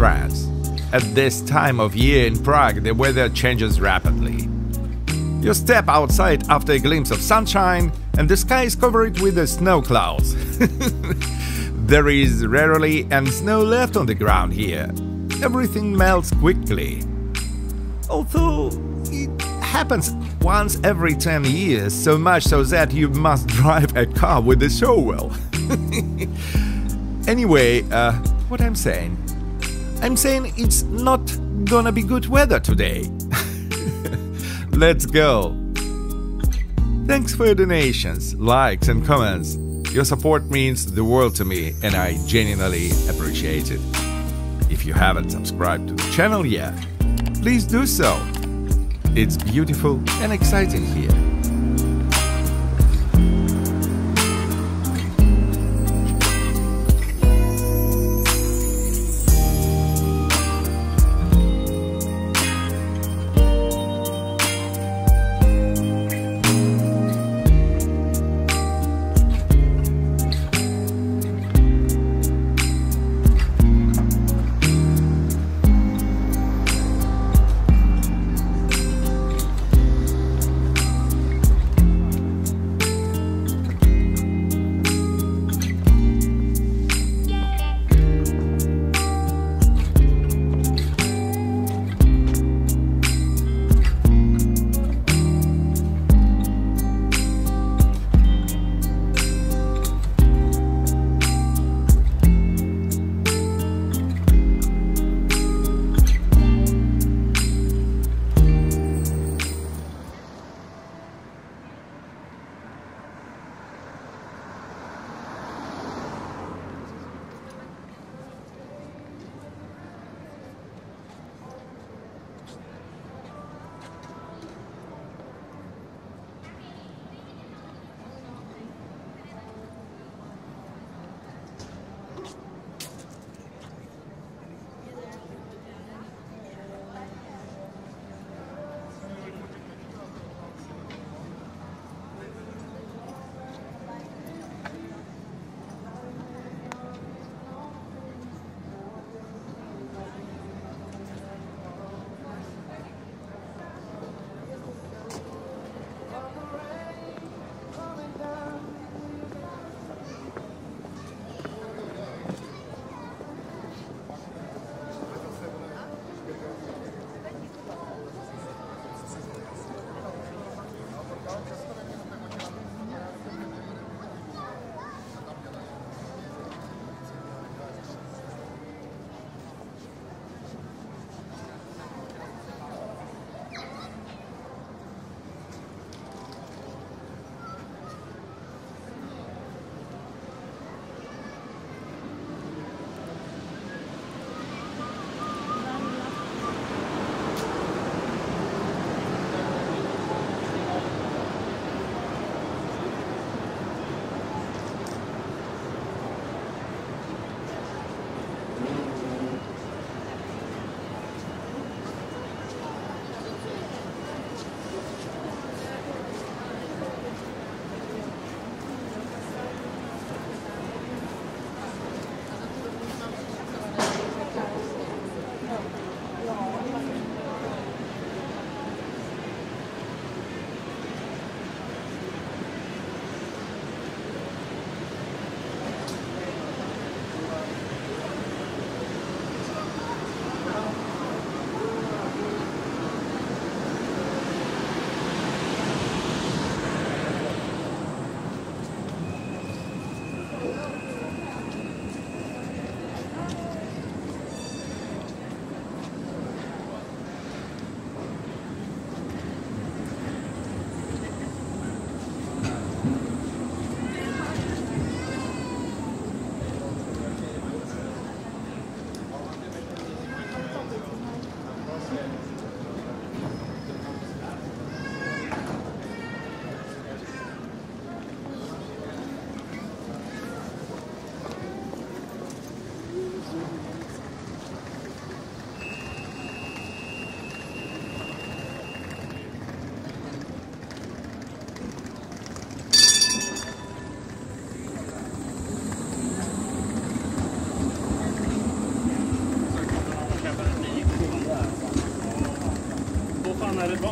France. At this time of year in Prague, the weather changes rapidly. You step outside after a glimpse of sunshine, and the sky is covered with snow clouds. there is rarely any snow left on the ground here. Everything melts quickly. Although it happens once every 10 years, so much so that you must drive a car with a shovel. anyway, uh, what I'm saying? I'm saying it's not gonna be good weather today. Let's go! Thanks for your donations, likes, and comments. Your support means the world to me, and I genuinely appreciate it. If you haven't subscribed to the channel yet, please do so. It's beautiful and exciting here.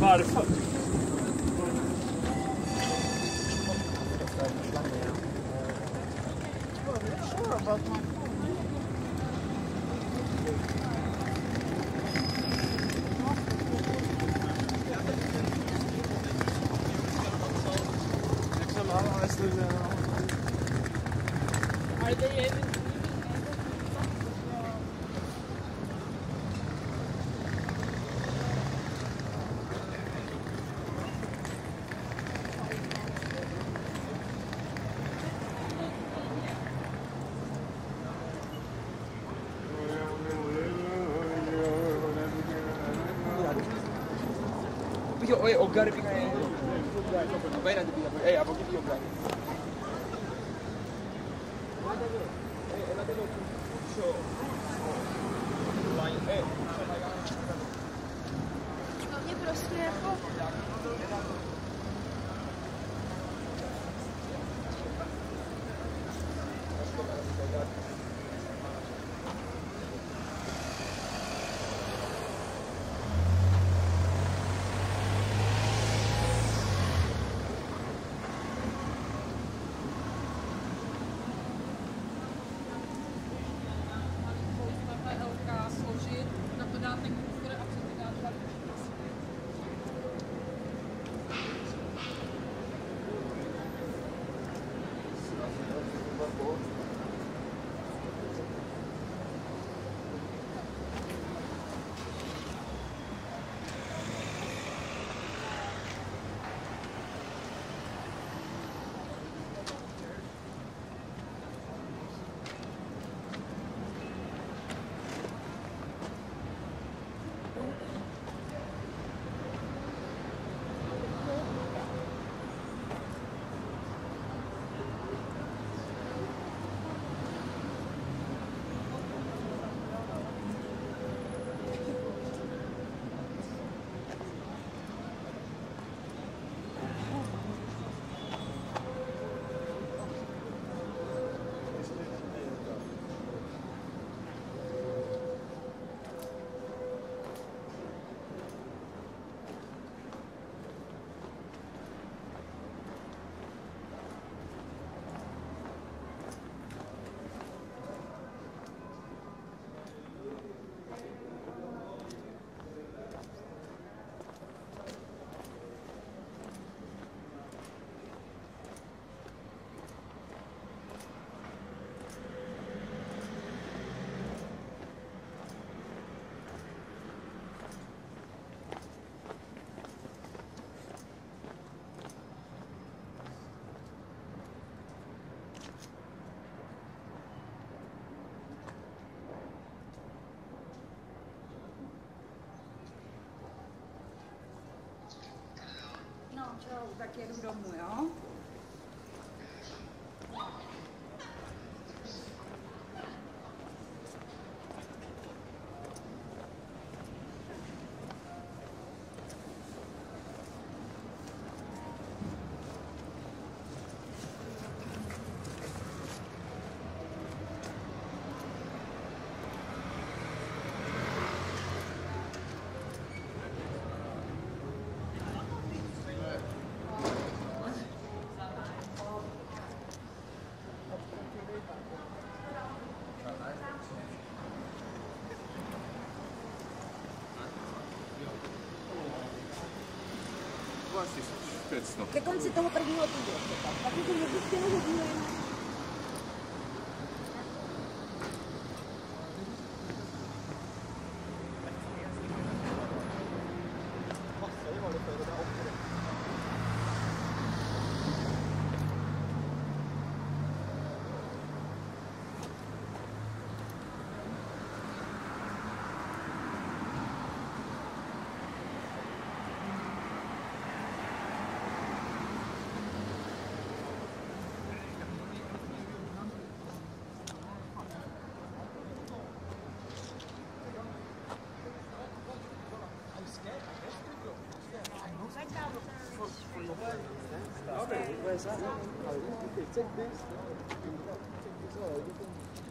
modified. Ey, aber gib dir auch Ey, prostě jako daquele meu mão. классе в 5 снова. В каком цветовом предмете идет? Как вы думаете, Take this. Take this. All right.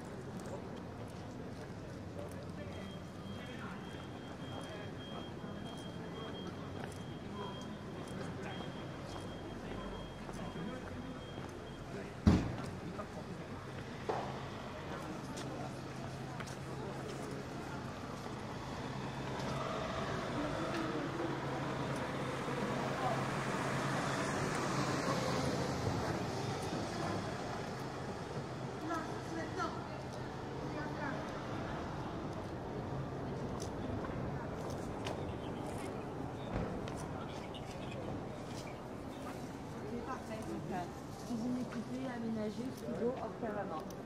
Magie Studio of Paramount.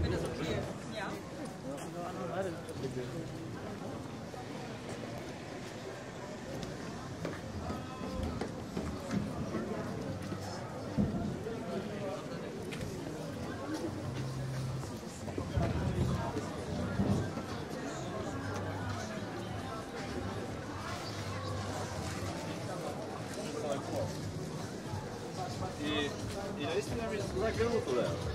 apenas o que é. Yeah. I,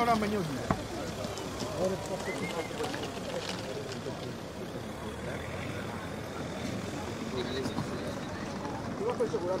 ώρα με νιώθει. Tú lo puedes asegurar,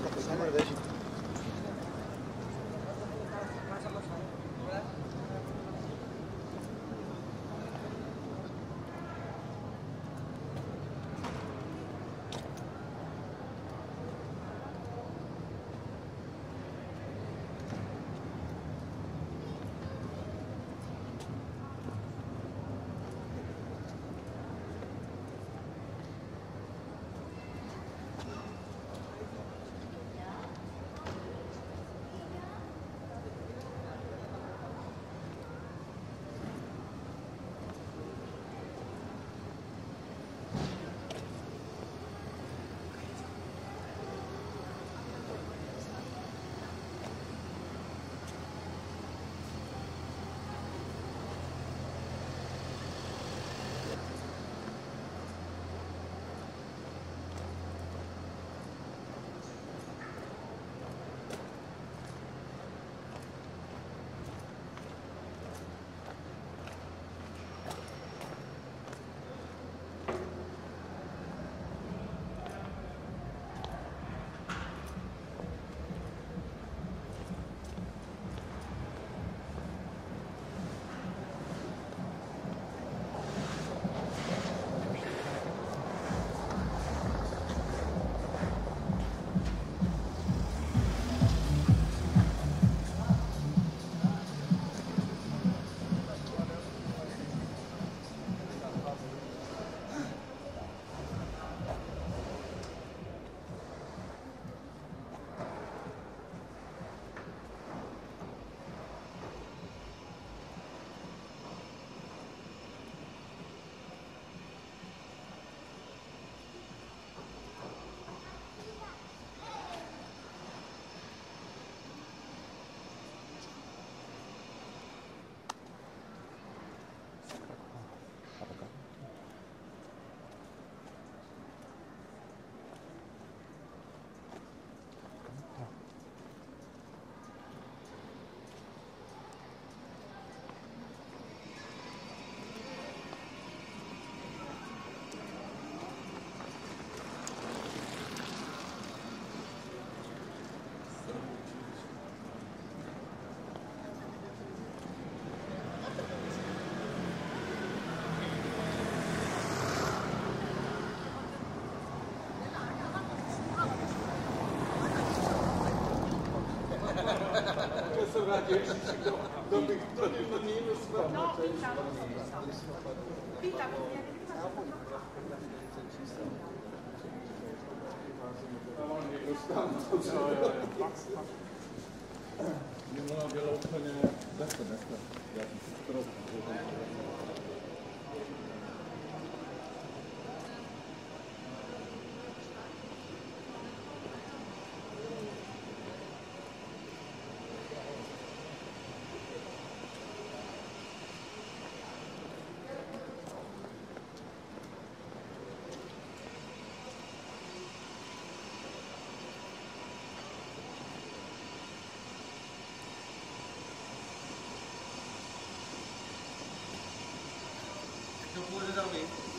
anarquistica. Donc, patronyme, c'est pas Non, Pita, c'est Pita, Nie mogę, ale uczelnie, jak to, jak to, jak to, 服务的证明。